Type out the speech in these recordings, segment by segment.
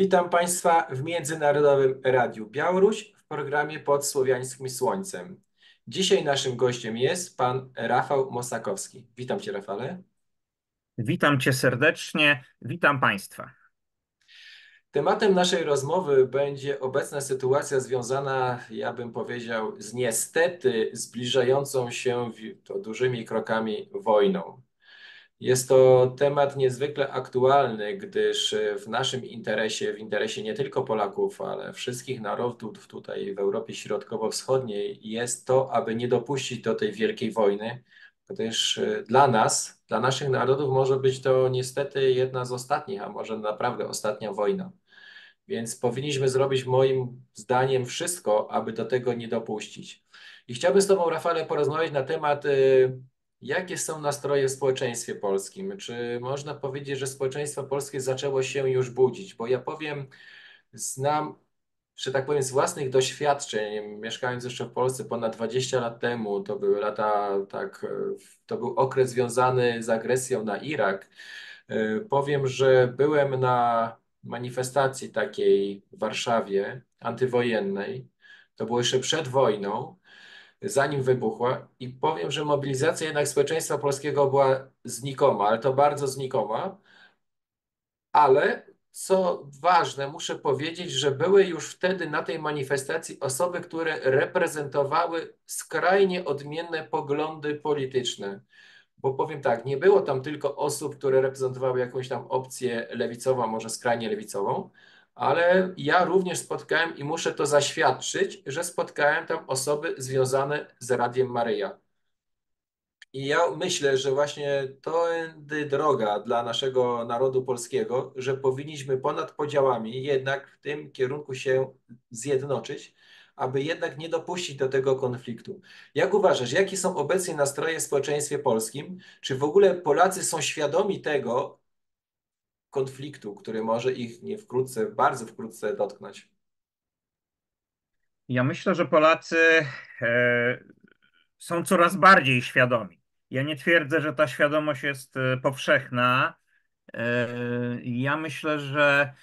Witam Państwa w Międzynarodowym Radiu Białoruś w programie Pod Słowiańskim Słońcem. Dzisiaj naszym gościem jest pan Rafał Mosakowski. Witam Cię, Rafale. Witam Cię serdecznie, witam Państwa. Tematem naszej rozmowy będzie obecna sytuacja związana, ja bym powiedział, z niestety zbliżającą się to dużymi krokami wojną. Jest to temat niezwykle aktualny, gdyż w naszym interesie, w interesie nie tylko Polaków, ale wszystkich narodów tutaj w Europie Środkowo-Wschodniej jest to, aby nie dopuścić do tej wielkiej wojny, gdyż dla nas, dla naszych narodów może być to niestety jedna z ostatnich, a może naprawdę ostatnia wojna. Więc powinniśmy zrobić moim zdaniem wszystko, aby do tego nie dopuścić. I chciałbym z Tobą, Rafale, porozmawiać na temat Jakie są nastroje w społeczeństwie polskim? Czy można powiedzieć, że społeczeństwo polskie zaczęło się już budzić? Bo ja powiem, znam, że tak powiem, z własnych doświadczeń, mieszkając jeszcze w Polsce ponad 20 lat temu, to były lata, tak, to był okres związany z agresją na Irak. Powiem, że byłem na manifestacji takiej w Warszawie, antywojennej. To było jeszcze przed wojną zanim wybuchła i powiem, że mobilizacja jednak społeczeństwa polskiego była znikoma, ale to bardzo znikoma. Ale co ważne, muszę powiedzieć, że były już wtedy na tej manifestacji osoby, które reprezentowały skrajnie odmienne poglądy polityczne. Bo powiem tak, nie było tam tylko osób, które reprezentowały jakąś tam opcję lewicową, może skrajnie lewicową, ale ja również spotkałem i muszę to zaświadczyć, że spotkałem tam osoby związane z Radiem Maryja. I ja myślę, że właśnie to droga dla naszego narodu polskiego, że powinniśmy ponad podziałami jednak w tym kierunku się zjednoczyć, aby jednak nie dopuścić do tego konfliktu. Jak uważasz, jakie są obecnie nastroje w społeczeństwie polskim? Czy w ogóle Polacy są świadomi tego, konfliktu, który może ich nie wkrótce, bardzo wkrótce dotknąć? Ja myślę, że Polacy e, są coraz bardziej świadomi. Ja nie twierdzę, że ta świadomość jest e, powszechna. E, ja myślę, że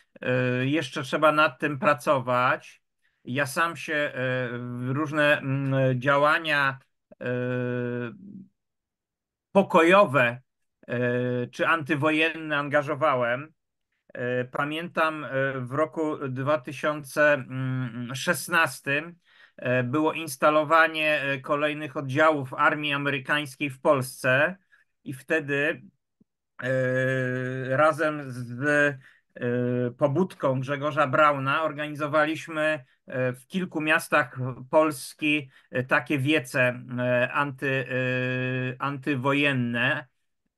jeszcze trzeba nad tym pracować. Ja sam się różne mm, działania pokojowe czy antywojenne angażowałem. E, pamiętam e, w roku 2016 e, było instalowanie kolejnych oddziałów armii amerykańskiej w Polsce i wtedy razem z pobudką Grzegorza Brauna organizowaliśmy w kilku miastach Polski takie wiece anty, antywojenne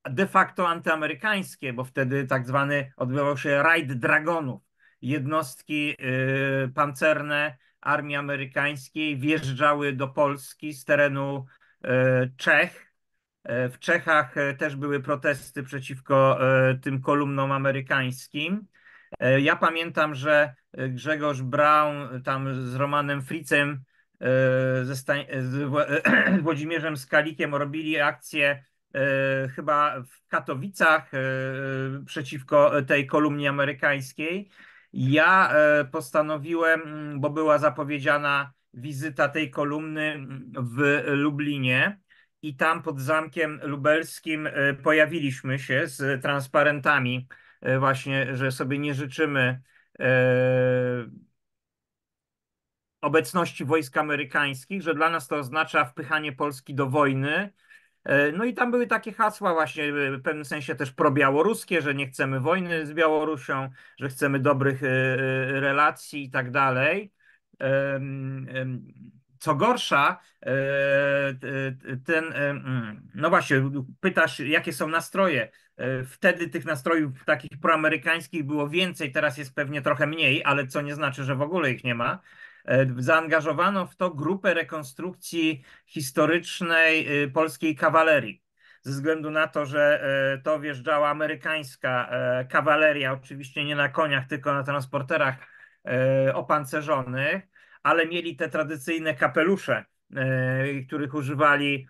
de facto antyamerykańskie, bo wtedy tak zwany odbywał się rajd dragonów. Jednostki y, pancerne armii amerykańskiej wjeżdżały do Polski z terenu y, Czech. Y, w Czechach też były protesty przeciwko tym kolumnom amerykańskim. Ja pamiętam, że Grzegorz Braun tam z Romanem Fritzem, ze Stań z Włodzimierzem Skalikiem robili akcję chyba w Katowicach e, przeciwko tej kolumnie amerykańskiej. Ja e, postanowiłem, bo była zapowiedziana wizyta tej kolumny w Lublinie i tam pod Zamkiem Lubelskim pojawiliśmy się z transparentami właśnie, że sobie nie życzymy obecności wojsk amerykańskich, że dla nas to oznacza wpychanie Polski do wojny, E, no i tam były takie hasła właśnie e, w pewnym sensie też probiałoruskie, że nie chcemy wojny z Białorusią, że chcemy dobrych e, relacji i tak dalej. Co gorsza, ten, no właśnie, pytasz, jakie są nastroje. Wtedy tych nastrojów takich proamerykańskich było więcej, teraz jest pewnie trochę mniej, ale co nie znaczy, że w ogóle ich nie ma. E, zaangażowano w to grupę rekonstrukcji historycznej y, polskiej kawalerii. Ze względu na to, że e, to wjeżdżała amerykańska e, kawaleria, oczywiście nie na koniach, tylko na transporterach opancerzonych, ale mieli te tradycyjne kapelusze, których używali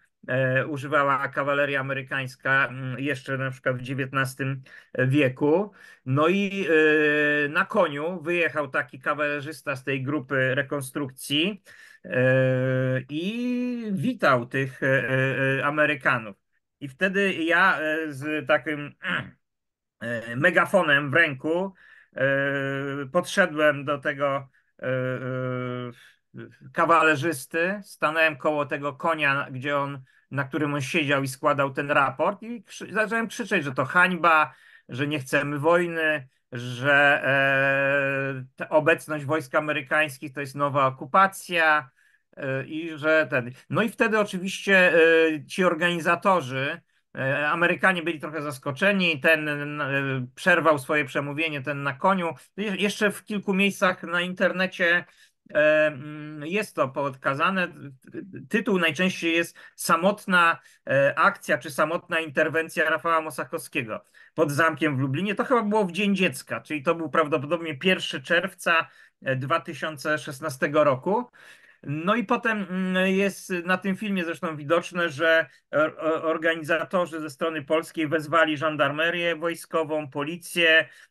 używała kawaleria amerykańska mm, jeszcze na przykład w XIX wieku. No i e, na koniu wyjechał taki kawalerzysta z tej grupy rekonstrukcji i witał tych Amerykanów. I wtedy ja z takim megafonem w ręku podszedłem do tego kawalerzysty, stanąłem koło tego konia, gdzie on, na którym on siedział i składał ten raport i krzy zacząłem krzyczeć, że to hańba, że nie chcemy wojny, że e, obecność wojsk amerykańskich to jest nowa okupacja e, i że ten. No i wtedy oczywiście e, ci organizatorzy, e, Amerykanie byli trochę zaskoczeni, ten e, przerwał swoje przemówienie, ten na koniu. Jeszcze w kilku miejscach na internecie jest to podkazane. Tytuł najczęściej jest Samotna e, akcja czy samotna interwencja Rafała Mosakowskiego pod zamkiem w Lublinie. To chyba było w Dzień Dziecka, czyli to był prawdopodobnie 1 czerwca 2016 e, roku. No i potem mm, jest na tym filmie zresztą widoczne, że organizatorzy ze strony polskiej wezwali żandarmerię wojskową, policję, Mm,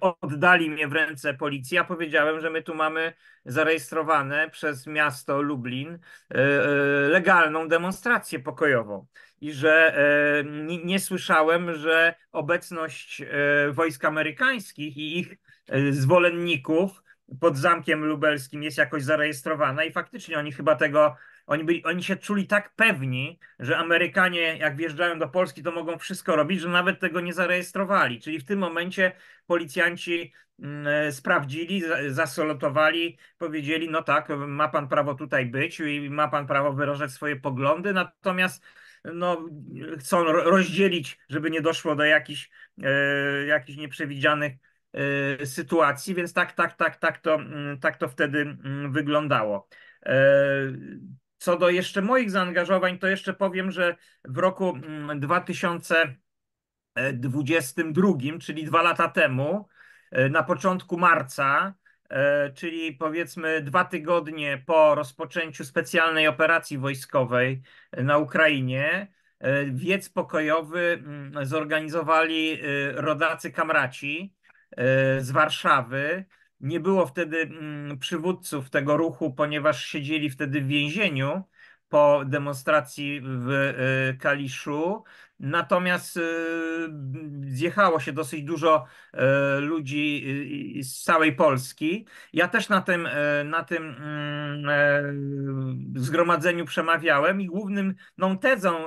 oddali mnie w ręce policji. Ja powiedziałem, że my tu mamy zarejestrowane przez miasto Lublin e, e, legalną demonstrację pokojową i że e, nie słyszałem, że obecność wojsk amerykańskich i ich zwolenników pod Zamkiem Lubelskim jest jakoś zarejestrowana i faktycznie oni chyba tego oni, byli, oni się czuli tak pewni, że Amerykanie, jak wjeżdżają do Polski, to mogą wszystko robić, że nawet tego nie zarejestrowali. Czyli w tym momencie policjanci mm, e, sprawdzili, zasolotowali, powiedzieli: No tak, ma pan prawo tutaj być i ma pan prawo wyrażać swoje poglądy, natomiast no, chcą rozdzielić, żeby nie doszło do jakichś, e, jakichś nieprzewidzianych e, sytuacji, więc tak, tak, tak, tak to, mm, tak to wtedy mm, wyglądało. Co do jeszcze moich zaangażowań, to jeszcze powiem, że w roku 2022, mm, czyli dwa lata temu, e, na początku marca, e, czyli powiedzmy dwa tygodnie po rozpoczęciu specjalnej operacji wojskowej na Ukrainie, e, wiec pokojowy mm, zorganizowali rodacy kamraci z Warszawy nie było wtedy mm, przywódców tego ruchu, ponieważ siedzieli wtedy w więzieniu po demonstracji w e, Kaliszu. Natomiast e, zjechało się dosyć dużo e, ludzi z całej Polski. Ja też na tym, na tym mm, zgromadzeniu przemawiałem i główną tezą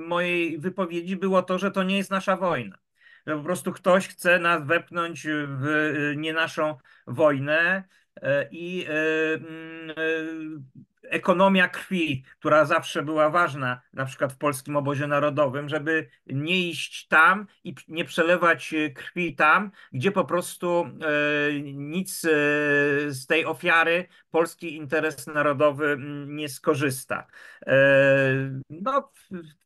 mojej wypowiedzi było to, że to nie jest nasza wojna że po prostu ktoś chce nas wepchnąć w y, nie naszą wojnę e, i e, mm, e, ekonomia krwi, która zawsze była ważna, na przykład w polskim obozie narodowym, żeby nie iść tam i nie przelewać krwi tam, gdzie po prostu nic z tej ofiary polski interes narodowy mm, nie skorzysta. No,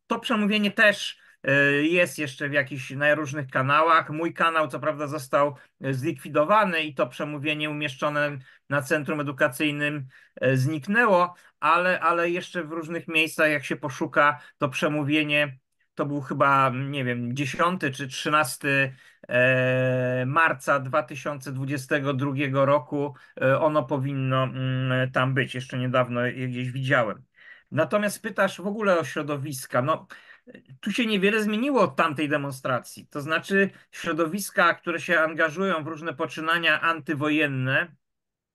to przemówienie też E, jest jeszcze w jakichś najróżnych kanałach. Mój kanał, co prawda, został e, zlikwidowany i to przemówienie umieszczone na centrum edukacyjnym e, zniknęło, ale, ale jeszcze w różnych miejscach, jak się poszuka, to przemówienie to był chyba, nie wiem, 10 czy 13 marca 2022 roku. Ono powinno mm, tam być. Jeszcze niedawno je gdzieś widziałem. Natomiast pytasz w ogóle o środowiska. No, tu się niewiele zmieniło od tamtej demonstracji. To znaczy, środowiska, które się angażują w różne poczynania antywojenne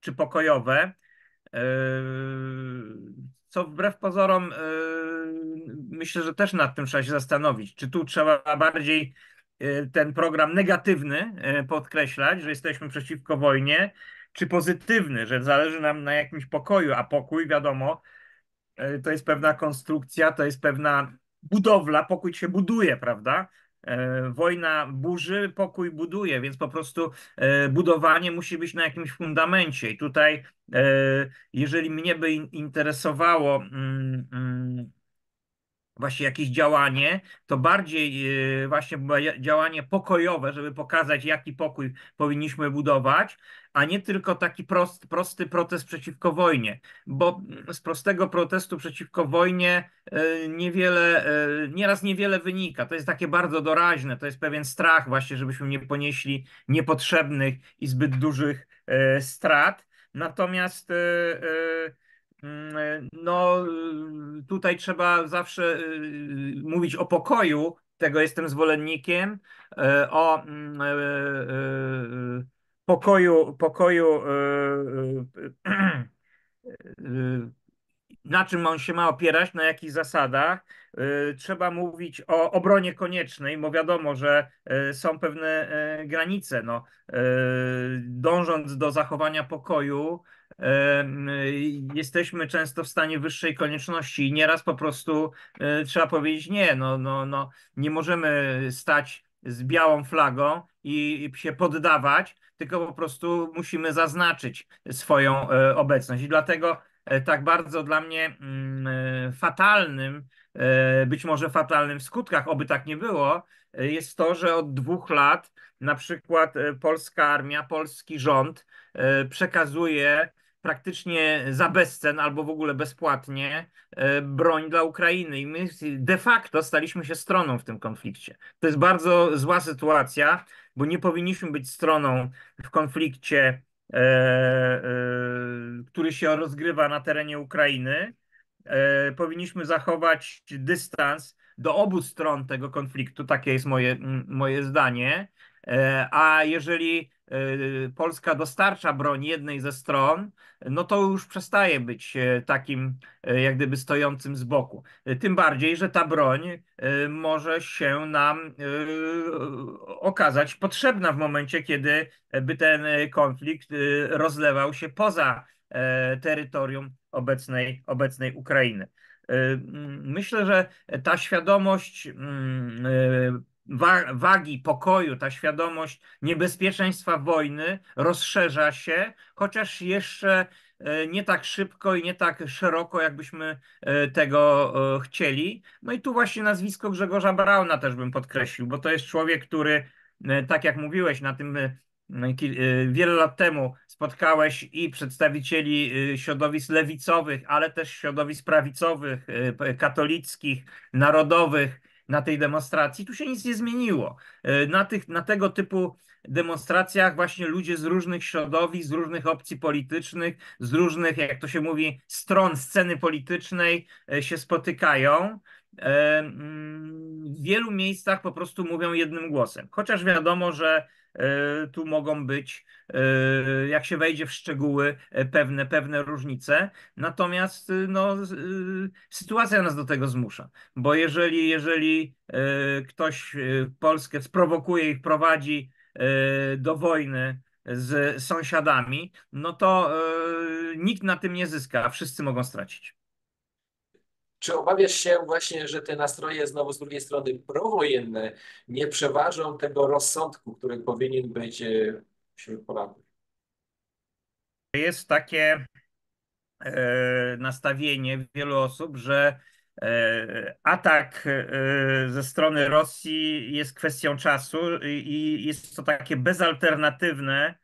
czy pokojowe, e, co wbrew pozorom, e, myślę, że też nad tym trzeba się zastanowić. Czy tu trzeba bardziej e, ten program negatywny podkreślać, że jesteśmy przeciwko wojnie, czy pozytywny, że zależy nam na jakimś pokoju, a pokój, wiadomo, to jest pewna konstrukcja, to jest pewna budowla, pokój się buduje, prawda? E, wojna burzy, pokój buduje, więc po prostu e, budowanie musi być na jakimś fundamencie. I tutaj, e, jeżeli mnie by interesowało, mm, mm, właśnie jakieś działanie, to bardziej e, właśnie działanie pokojowe, żeby pokazać, jaki pokój powinniśmy budować, a nie tylko taki prost, prosty protest przeciwko wojnie, bo z prostego protestu przeciwko wojnie e, niewiele, e, nieraz niewiele wynika. To jest takie bardzo doraźne, to jest pewien strach właśnie, żebyśmy nie ponieśli niepotrzebnych i zbyt dużych strat. Natomiast no, tutaj trzeba zawsze y, mówić o pokoju, tego jestem zwolennikiem, e, o mm, e, e, pokoju, pokoju na czym on się ma opierać, na jakich zasadach. Trzeba mówić o obronie koniecznej, bo wiadomo, że są pewne granice. No, dążąc do zachowania pokoju, jesteśmy często w stanie wyższej konieczności i nieraz po prostu trzeba powiedzieć nie, no, no, no, nie możemy stać z białą flagą i się poddawać, tylko po prostu musimy zaznaczyć swoją obecność. I dlatego tak bardzo dla mnie mm, fatalnym, być może fatalnym w skutkach, oby tak nie było, jest to, że od dwóch lat na przykład polska armia, polski rząd przekazuje praktycznie za bezcen albo w ogóle bezpłatnie e, broń dla Ukrainy. I my de facto staliśmy się stroną w tym konflikcie. To jest bardzo zła sytuacja, bo nie powinniśmy być stroną w konflikcie, e, e, który się rozgrywa na terenie Ukrainy. Powinniśmy zachować dystans do obu stron tego konfliktu. Takie jest moje, moje zdanie. A jeżeli Polska dostarcza broń jednej ze stron, no to już przestaje być e, takim e, jak gdyby stojącym z boku. Tym bardziej, że ta broń może się nam okazać potrzebna w momencie, kiedy by ten konflikt rozlewał się poza terytorium obecnej, obecnej Ukrainy. Myślę, że ta świadomość wagi pokoju, ta świadomość niebezpieczeństwa wojny rozszerza się, chociaż jeszcze e, nie tak szybko i nie tak szeroko, jakbyśmy e, tego e, chcieli. No i tu właśnie nazwisko Grzegorza Brauna też bym podkreślił, bo to jest człowiek, który, tak jak mówiłeś, na tym wiele lat temu spotkałeś i przedstawicieli środowisk lewicowych, ale też środowisk prawicowych, katolickich, narodowych, na tej demonstracji, tu się nic nie zmieniło. E, na, tych, na tego typu demonstracjach właśnie ludzie z różnych środowisk, z różnych opcji politycznych, z różnych, jak to się mówi, stron sceny politycznej e, się spotykają. E, mm, w wielu miejscach po prostu mówią jednym głosem. Chociaż wiadomo, że tu mogą być, e, jak się wejdzie w szczegóły, e, pewne, pewne różnice. Natomiast no, sytuacja nas do tego zmusza, bo jeżeli, jeżeli ktoś Polskę sprowokuje i wprowadzi do wojny z sąsiadami, no to nikt na tym nie zyska, a wszyscy mogą stracić. Czy obawiasz się właśnie, że te nastroje znowu z drugiej strony prowojenne nie przeważą tego rozsądku, który powinien być e, wśród Polaków? Jest takie e, nastawienie wielu osób, że e, atak ze strony Rosji jest kwestią czasu i jest to takie bezalternatywne,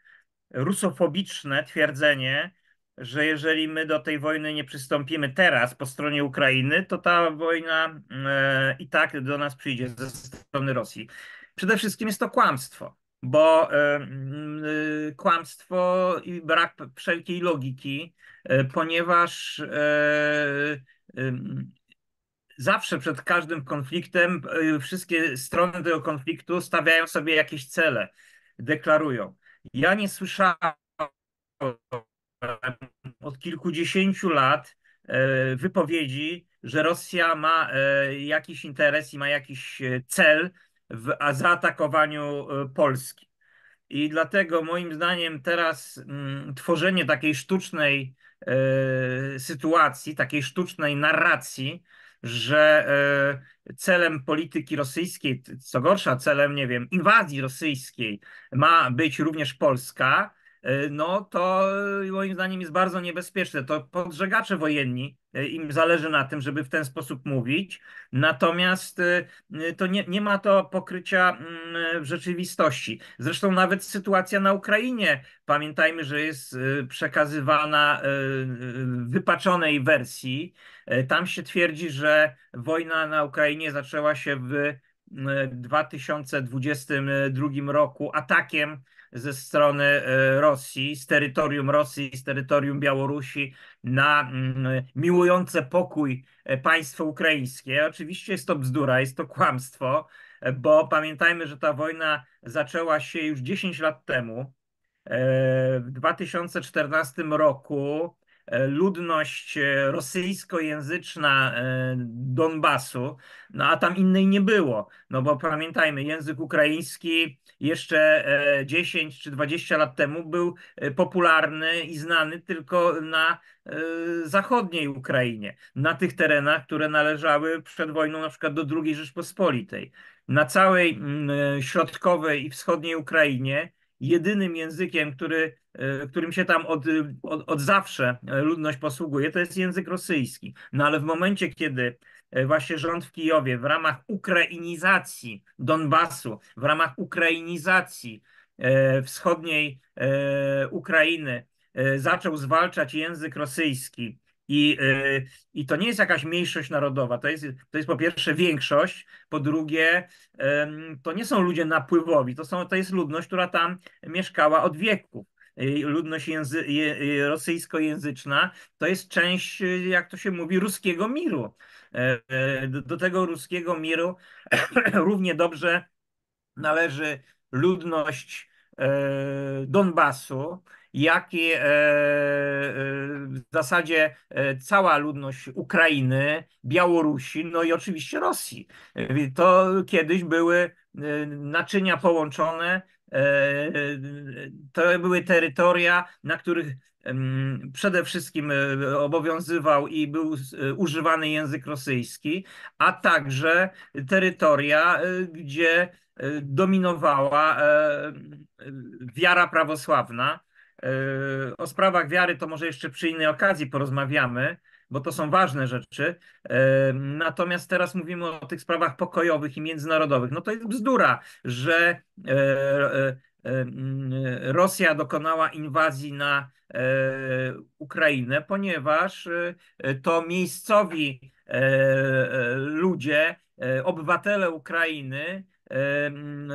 rusofobiczne twierdzenie, że jeżeli my do tej wojny nie przystąpimy teraz po stronie Ukrainy, to ta wojna e, i tak do nas przyjdzie ze strony Rosji. Przede wszystkim jest to kłamstwo, bo e, e, kłamstwo i brak wszelkiej logiki, ponieważ zawsze przed każdym konfliktem wszystkie strony tego konfliktu stawiają sobie jakieś cele, deklarują. Ja nie słyszałem od kilkudziesięciu lat e, wypowiedzi, że Rosja ma e, jakiś interes i ma jakiś e, cel w zaatakowaniu Polski. I dlatego moim zdaniem teraz mm, tworzenie takiej sztucznej sytuacji, takiej sztucznej narracji, że celem polityki rosyjskiej, co gorsza, celem, nie wiem, inwazji rosyjskiej ma być również Polska, no to moim zdaniem jest bardzo niebezpieczne. To podżegacze wojenni, im zależy na tym, żeby w ten sposób mówić, natomiast to nie, nie ma to pokrycia mm, w rzeczywistości. Zresztą nawet sytuacja na Ukrainie, pamiętajmy, że jest przekazywana w wypaczonej wersji. Tam się twierdzi, że wojna na Ukrainie zaczęła się w 2022 roku atakiem ze strony e, Rosji, z terytorium Rosji, z terytorium Białorusi na mm, miłujące pokój e, państwo ukraińskie. Oczywiście jest to bzdura, jest to kłamstwo, e, bo pamiętajmy, że ta wojna zaczęła się już 10 lat temu. W 2014 roku ludność e, rosyjskojęzyczna e, Donbasu, no a tam innej nie było. No bo pamiętajmy, język ukraiński jeszcze 10 czy 20 lat temu był popularny i znany tylko na zachodniej Ukrainie, na tych terenach, które należały przed wojną na przykład do II Rzeczpospolitej. Na całej mm, środkowej i wschodniej Ukrainie jedynym językiem, który, e, którym się tam od, od, od zawsze ludność posługuje, to jest język rosyjski. No ale w momencie, kiedy e, właśnie rząd w Kijowie w ramach ukrainizacji Donbasu, w ramach ukrainizacji e, wschodniej Ukrainy zaczął zwalczać język rosyjski, i, y, I to nie jest jakaś mniejszość narodowa, to jest, to jest po pierwsze większość, po drugie to nie są ludzie napływowi, to, są, to jest ludność, która tam mieszkała od wieków. Ludność języ, rosyjskojęzyczna to jest część, jak to się mówi, ruskiego miru. E, e, do, do tego ruskiego miru równie dobrze należy ludność e, Donbasu, jak i w zasadzie cała ludność Ukrainy, Białorusi, no i oczywiście Rosji. To kiedyś były naczynia połączone, to były terytoria, na których przede wszystkim obowiązywał i był używany język rosyjski, a także terytoria, gdzie dominowała wiara prawosławna. E, o sprawach wiary to może jeszcze przy innej okazji porozmawiamy, bo to są ważne rzeczy. E, natomiast teraz mówimy o tych sprawach pokojowych i międzynarodowych. No to jest bzdura, że e, Rosja dokonała inwazji na Ukrainę, ponieważ to miejscowi ludzie, obywatele Ukrainy,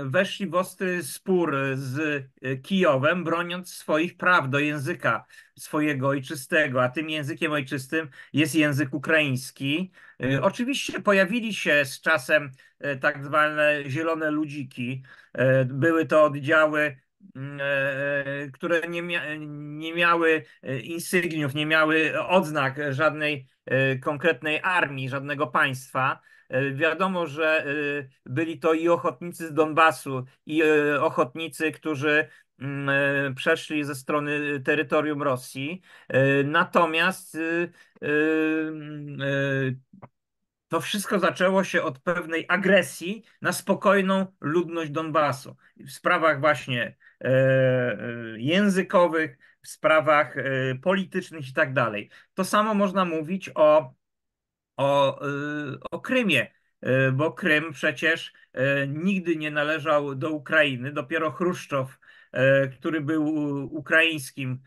weszli w ostry spór z e, Kijowem, broniąc swoich praw do języka swojego ojczystego, a tym językiem ojczystym jest język ukraiński. E, oczywiście pojawili się z czasem e, tak zwane zielone ludziki. Były to oddziały które nie, mia nie miały insygniów, nie miały odznak żadnej konkretnej armii, żadnego państwa. E, wiadomo, że e, byli to i ochotnicy z Donbasu, i e, ochotnicy, którzy mm, przeszli ze strony terytorium Rosji. Natomiast to wszystko zaczęło się od pewnej agresji na spokojną ludność Donbasu. W sprawach właśnie językowych, w sprawach politycznych i tak dalej. To samo można mówić o o, o Krymie, bo Krym przecież nigdy nie należał do Ukrainy. Dopiero Chruszczow, który był ukraińskim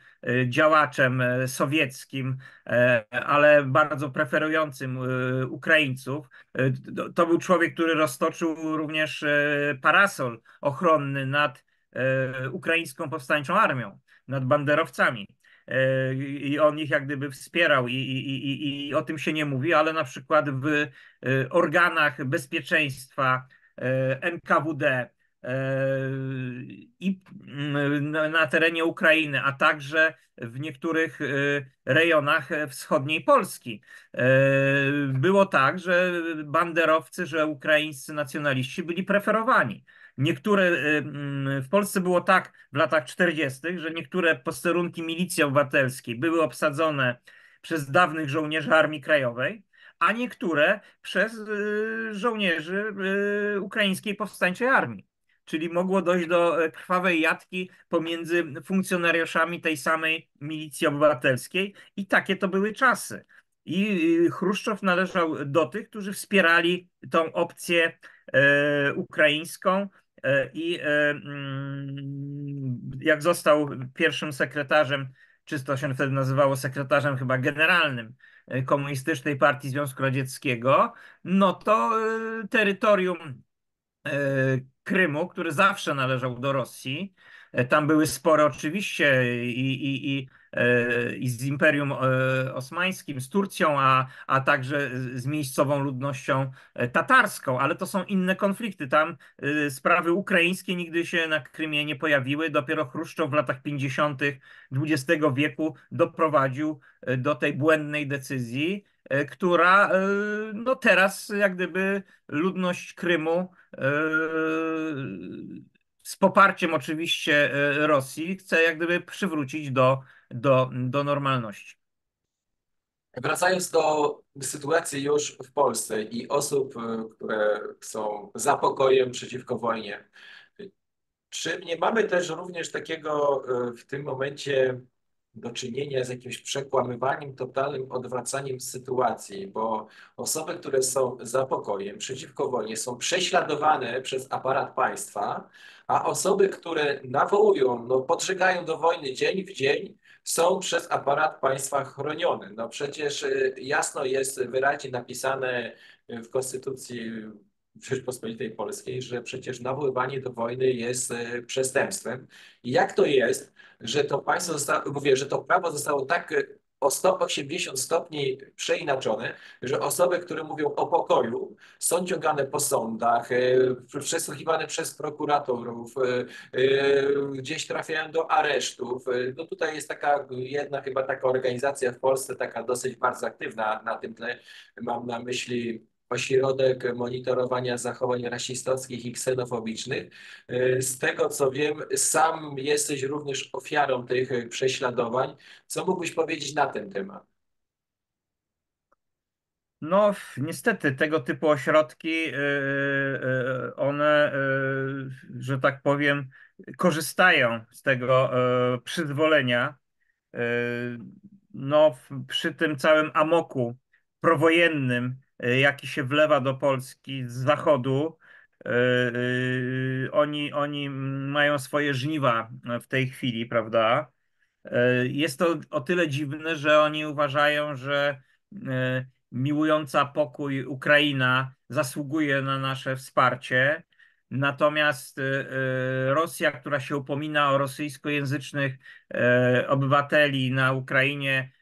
działaczem sowieckim, ale bardzo preferującym Ukraińców, to był człowiek, który roztoczył również parasol ochronny nad ukraińską powstańczą armią, nad banderowcami. E, i on ich jak gdyby wspierał i, i, i, i o tym się nie mówi, ale na przykład w e, organach bezpieczeństwa e, NKWD i na terenie Ukrainy, a także w niektórych rejonach wschodniej Polski. Było tak, że banderowcy, że ukraińscy nacjonaliści byli preferowani. Niektóre, y, mm, w Polsce było tak w latach 40., że niektóre posterunki milicji obywatelskiej były obsadzone przez dawnych żołnierzy Armii Krajowej, a niektóre przez y, żołnierzy y, Ukraińskiej Powstańczej Armii. czyli mogło dojść do krwawej jatki pomiędzy funkcjonariuszami tej samej milicji obywatelskiej i takie to były czasy. I Chruszczow należał do tych, którzy wspierali tą opcję ukraińską i e, mm, jak został pierwszym sekretarzem, czy to się wtedy nazywało sekretarzem chyba generalnym Komunistycznej Partii Związku Radzieckiego, no to terytorium Krymu, który zawsze należał do Rosji, tam były spory oczywiście i, i, i E, i z Imperium e, Osmańskim, z Turcją, a, a także z miejscową ludnością e, tatarską, ale to są inne konflikty. Tam sprawy ukraińskie nigdy się na Krymie nie pojawiły. Dopiero Chruszczow w latach 50. XX wieku doprowadził do tej błędnej decyzji, która no teraz jak gdyby ludność Krymu z poparciem oczywiście Rosji chce jak gdyby przywrócić do do, do normalności. Wracając do sytuacji już w Polsce i osób, e, które są za pokojem przeciwko wojnie, czy nie mamy też również takiego e, w tym momencie do czynienia z jakimś przekłamywaniem, totalnym odwracaniem sytuacji, bo osoby, które są za pokojem, przeciwko wojnie, są prześladowane przez aparat państwa, a osoby, które nawołują, no, podżegają do wojny dzień w dzień, są przez aparat państwa chronione. No przecież y, jasno jest wyraźnie napisane w Konstytucji Rzeczpospolitej Polskiej, że przecież nawoływanie do wojny jest y, przestępstwem. I jak to jest, że to państwo zostało, mówię, że to prawo zostało tak o 180 stopni przeinaczone, że osoby, które mówią o pokoju, są ciągane po sądach, e, przesłuchiwane przez prokuratorów, e, e, gdzieś trafiają do aresztów. No tutaj jest taka jedna chyba taka organizacja w Polsce, taka dosyć bardzo aktywna na tym tle. Mam na myśli ośrodek monitorowania zachowań rasistowskich i ksenofobicznych. E, z tego co wiem, sam jesteś również ofiarą tych prześladowań. Co mógłbyś powiedzieć na ten temat? No, niestety tego typu ośrodki, e, e, one, że tak powiem, korzystają z tego przyzwolenia. No, przy tym całym amoku prowojennym, jaki się wlewa do Polski z zachodu. E, e, oni, oni mają swoje żniwa w tej chwili, prawda? Jest to o tyle dziwne, że oni uważają, że miłująca pokój Ukraina zasługuje na nasze wsparcie. Natomiast Rosja, która się upomina o rosyjskojęzycznych obywateli na Ukrainie, E,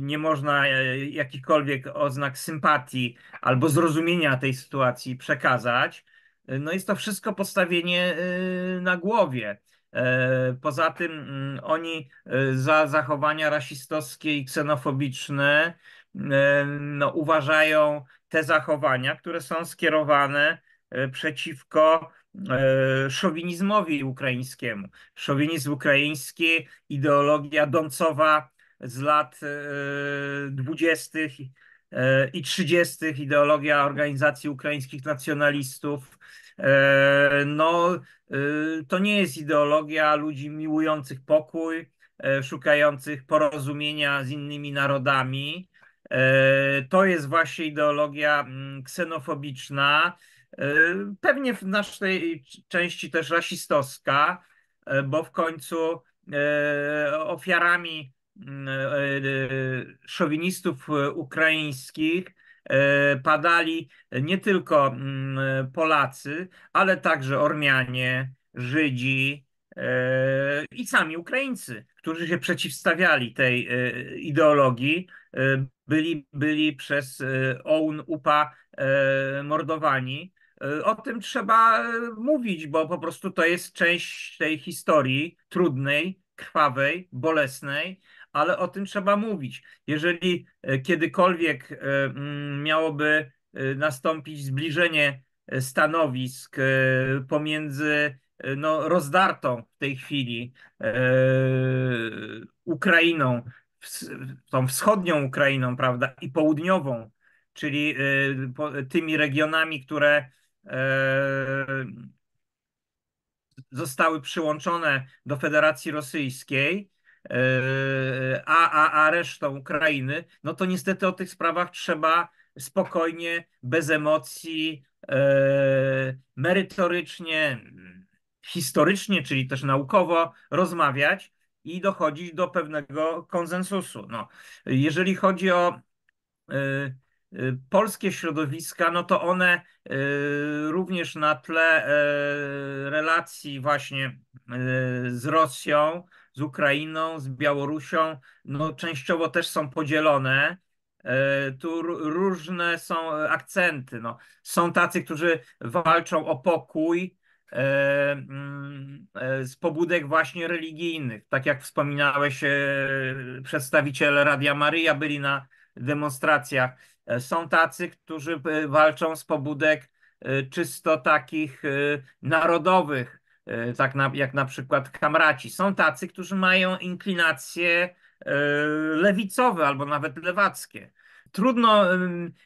nie można e, jakichkolwiek oznak sympatii albo zrozumienia tej sytuacji przekazać. E, no jest to wszystko postawienie na głowie. Poza tym mm, oni za zachowania rasistowskie i ksenofobiczne no, uważają te zachowania, które są skierowane przeciwko szowinizmowi ukraińskiemu. Szowinizm ukraiński, ideologia Doncowa z lat e, dwudziestych e, i trzydziestych, ideologia organizacji ukraińskich nacjonalistów. E, no, to nie jest ideologia ludzi miłujących pokój, szukających porozumienia z innymi narodami. To jest właśnie ideologia mm, ksenofobiczna, pewnie w naszej części też rasistowska, bo w końcu ofiarami szowinistów e, ukraińskich padali nie tylko mm, Polacy, ale także Ormianie, Żydzi i sami Ukraińcy, którzy się przeciwstawiali tej ideologii, byli, byli przez OUN, UPA mordowani. O tym trzeba mówić, bo po prostu to jest część tej historii trudnej, krwawej, bolesnej, ale o tym trzeba mówić. Jeżeli e, kiedykolwiek e, mm, miałoby e, nastąpić zbliżenie stanowisk pomiędzy no, rozdartą w tej chwili Ukrainą, tą wschodnią Ukrainą, prawda, i południową, czyli tymi regionami, które zostały przyłączone do Federacji Rosyjskiej, a, a, a resztą Ukrainy, no to niestety o tych sprawach trzeba spokojnie, bez emocji, merytorycznie, historycznie, czyli też naukowo rozmawiać i dochodzić do pewnego konsensusu. No, jeżeli chodzi o y, polskie środowiska, no to one również na tle relacji właśnie z Rosją, z Ukrainą, z Białorusią, no częściowo też są podzielone. Tu różne są akcenty. No, są tacy, którzy walczą o pokój, E, mm, e, z pobudek właśnie religijnych. Tak jak wspominałeś, e, przedstawiciele Radia Maryja byli na demonstracjach. Są tacy, którzy walczą z pobudek czysto takich narodowych, tak na, jak na przykład kamraci. Są tacy, którzy mają inklinacje lewicowe albo nawet lewackie trudno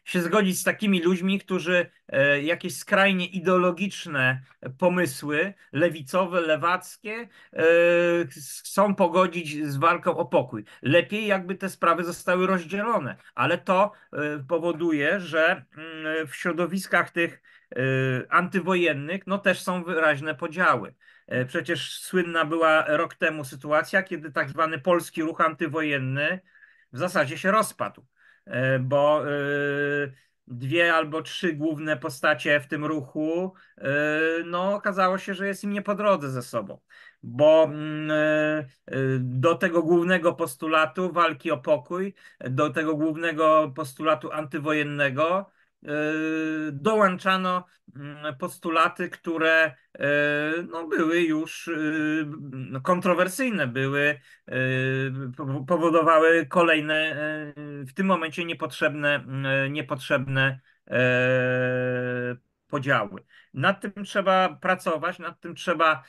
się zgodzić z takimi ludźmi, którzy e, jakieś skrajnie ideologiczne pomysły, lewicowe, lewackie, e, chcą pogodzić z walką o pokój. Lepiej, jakby te sprawy zostały rozdzielone, ale to e, powoduje, że mm, w środowiskach tych antywojennych no też są wyraźne podziały. Przecież słynna była rok temu sytuacja, kiedy tak zwany polski ruch antywojenny w zasadzie się rozpadł. E, bo e, dwie albo trzy główne postacie w tym ruchu, e, no okazało się, że jest im nie po drodze ze sobą. Bo mm, do tego głównego postulatu walki o pokój, do tego głównego postulatu antywojennego, E, dołączano mm, postulaty, które e, no, były już e, no, kontrowersyjne, były, powodowały kolejne, w tym momencie niepotrzebne, niepotrzebne podziały. Nad tym trzeba pracować, nad tym trzeba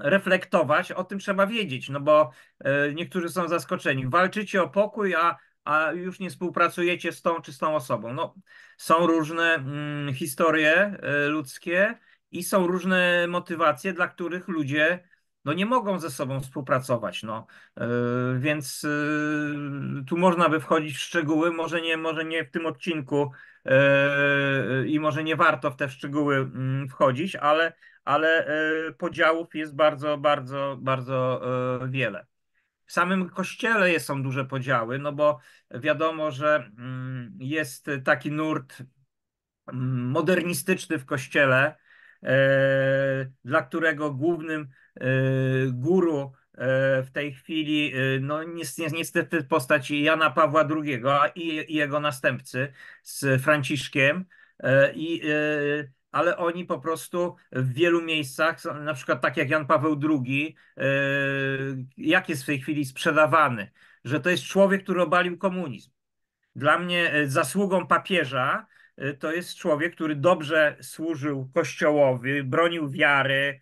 reflektować, o tym trzeba wiedzieć, no bo niektórzy są zaskoczeni. Walczycie o pokój, a a już nie współpracujecie z tą czy z tą osobą. No, są różne mm, historie e, ludzkie i są różne motywacje, dla których ludzie no, nie mogą ze sobą współpracować. No. E, więc e, tu można by wchodzić w szczegóły, może nie, może nie w tym odcinku i może nie warto w te szczegóły mm, wchodzić, ale, ale podziałów jest bardzo, bardzo, bardzo wiele. W samym kościele są duże podziały, no bo wiadomo, że mm, jest taki nurt mm, modernistyczny w kościele, e, dla którego głównym e, guru e, w tej chwili, no niestety postać Jana Pawła II i jego następcy z Franciszkiem i ale oni po prostu w wielu miejscach, na przykład tak jak Jan Paweł II, e, jak jest w tej chwili sprzedawany, że to jest człowiek, który obalił komunizm. Dla mnie e, zasługą papieża e, to jest człowiek, który dobrze służył Kościołowi, bronił wiary,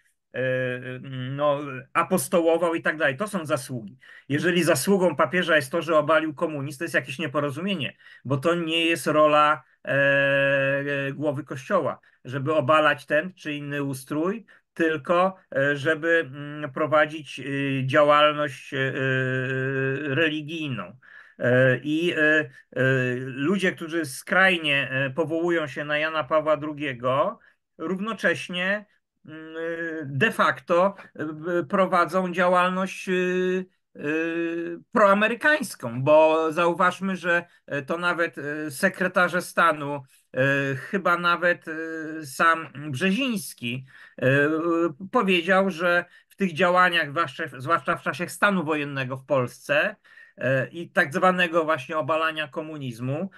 no, apostołował i tak dalej. To są zasługi. Jeżeli zasługą papieża jest to, że obalił komunizm, to jest jakieś nieporozumienie, bo to nie jest rola E, głowy kościoła, żeby obalać ten czy inny ustrój, tylko e, żeby mm, prowadzić e, działalność religijną. I ludzie, którzy skrajnie powołują się na Jana Pawła II, równocześnie mm, de facto prowadzą działalność Y, proamerykańską, bo zauważmy, że e, to nawet e, sekretarze stanu, chyba nawet sam Brzeziński powiedział, że w tych działaniach, zwłaszcza w czasie stanu wojennego w Polsce i tak zwanego właśnie obalania komunizmu,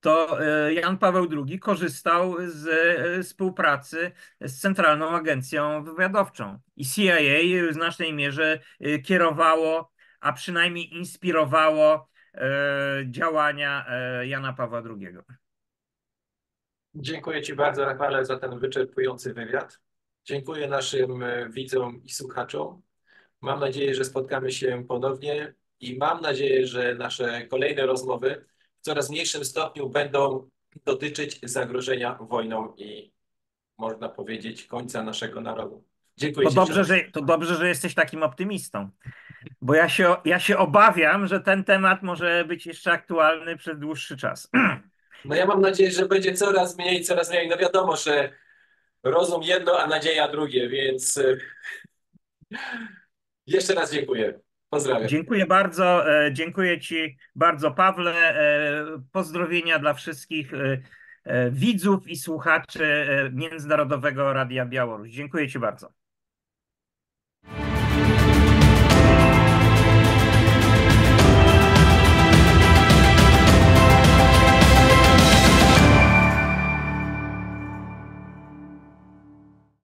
to Jan Paweł II korzystał z współpracy z Centralną Agencją Wywiadowczą. I CIA w znacznej mierze kierowało a przynajmniej inspirowało e, działania e, Jana Pawła II. Dziękuję Ci bardzo, Rafale, za ten wyczerpujący wywiad. Dziękuję naszym e, widzom i słuchaczom. Mam nadzieję, że spotkamy się ponownie i mam nadzieję, że nasze kolejne rozmowy w coraz mniejszym stopniu będą dotyczyć zagrożenia wojną i można powiedzieć końca naszego narodu. Dziękuję To dobrze, że, to dobrze, że jesteś takim optymistą, bo ja się, ja się obawiam, że ten temat może być jeszcze aktualny przez dłuższy czas. No ja mam nadzieję, że będzie coraz mniej, coraz mniej. No wiadomo, że rozum jedno, a nadzieja drugie, więc y, jeszcze raz dziękuję. Pozdrawiam. Dziękuję bardzo, e, dziękuję Ci bardzo, Pawle. E, Pozdrowienia dla wszystkich e, e, widzów i słuchaczy e, Międzynarodowego Radia Białoruś. Dziękuję Ci bardzo.